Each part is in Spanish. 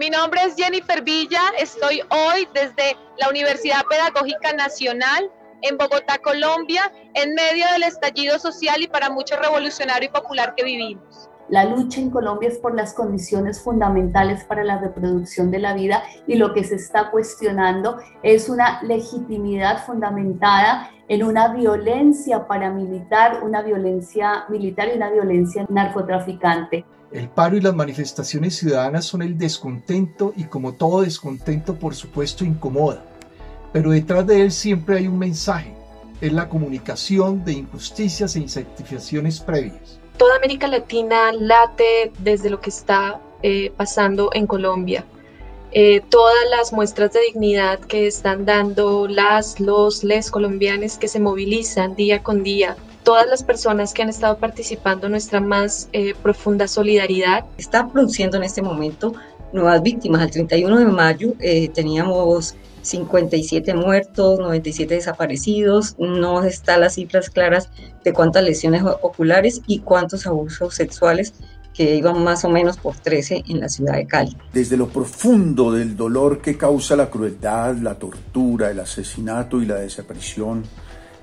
Mi nombre es Jennifer Villa, estoy hoy desde la Universidad Pedagógica Nacional en Bogotá, Colombia, en medio del estallido social y para mucho revolucionario y popular que vivimos. La lucha en Colombia es por las condiciones fundamentales para la reproducción de la vida y lo que se está cuestionando es una legitimidad fundamentada en una violencia paramilitar, una violencia militar y una violencia narcotraficante. El paro y las manifestaciones ciudadanas son el descontento y como todo descontento por supuesto incomoda, pero detrás de él siempre hay un mensaje, es la comunicación de injusticias e insatisfacciones previas toda América Latina late desde lo que está eh, pasando en Colombia. Eh, todas las muestras de dignidad que están dando las, los, les colombianos que se movilizan día con día, todas las personas que han estado participando, nuestra más eh, profunda solidaridad. Está produciendo en este momento nuevas víctimas. Al 31 de mayo teníamos 57 muertos, 97 desaparecidos, no están las cifras claras de cuántas lesiones oculares y cuántos abusos sexuales que iban más o menos por 13 en la ciudad de Cali. Desde lo profundo del dolor que causa la crueldad, la tortura, el asesinato y la desaparición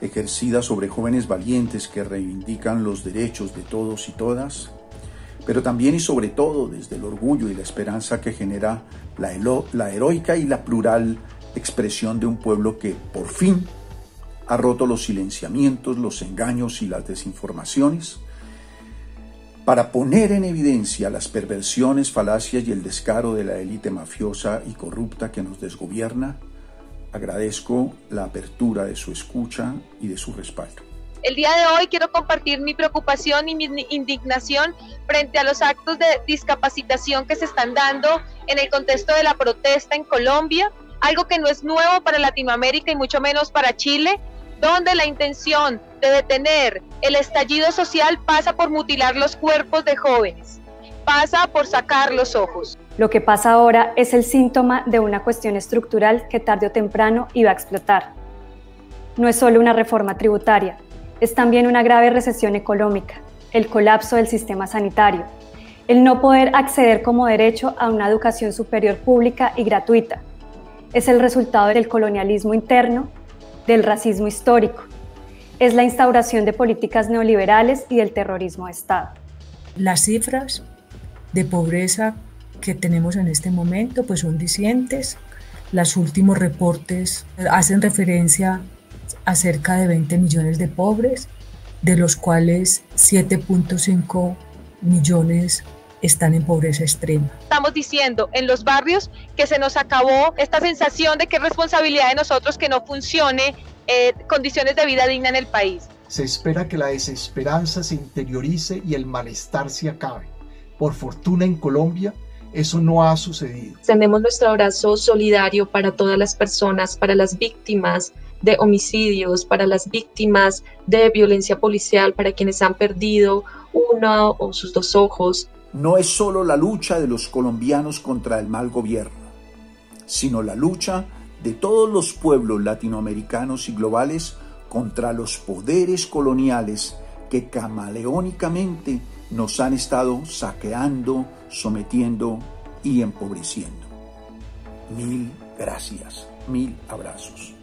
ejercida sobre jóvenes valientes que reivindican los derechos de todos y todas, pero también y sobre todo desde el orgullo y la esperanza que genera la, la heroica y la plural expresión de un pueblo que por fin ha roto los silenciamientos, los engaños y las desinformaciones para poner en evidencia las perversiones, falacias y el descaro de la élite mafiosa y corrupta que nos desgobierna, agradezco la apertura de su escucha y de su respaldo. El día de hoy quiero compartir mi preocupación y mi indignación frente a los actos de discapacitación que se están dando en el contexto de la protesta en Colombia algo que no es nuevo para Latinoamérica y mucho menos para Chile, donde la intención de detener el estallido social pasa por mutilar los cuerpos de jóvenes, pasa por sacar los ojos. Lo que pasa ahora es el síntoma de una cuestión estructural que tarde o temprano iba a explotar. No es solo una reforma tributaria, es también una grave recesión económica, el colapso del sistema sanitario, el no poder acceder como derecho a una educación superior pública y gratuita, es el resultado del colonialismo interno, del racismo histórico. Es la instauración de políticas neoliberales y del terrorismo de Estado. Las cifras de pobreza que tenemos en este momento pues son discientes. Los últimos reportes hacen referencia a cerca de 20 millones de pobres, de los cuales 7.5 millones están en pobreza extrema. Estamos diciendo en los barrios que se nos acabó esta sensación de que es responsabilidad de nosotros que no funcione eh, condiciones de vida digna en el país. Se espera que la desesperanza se interiorice y el malestar se acabe. Por fortuna en Colombia, eso no ha sucedido. Tenemos nuestro abrazo solidario para todas las personas, para las víctimas de homicidios, para las víctimas de violencia policial, para quienes han perdido uno o sus dos ojos, no es solo la lucha de los colombianos contra el mal gobierno, sino la lucha de todos los pueblos latinoamericanos y globales contra los poderes coloniales que camaleónicamente nos han estado saqueando, sometiendo y empobreciendo. Mil gracias, mil abrazos.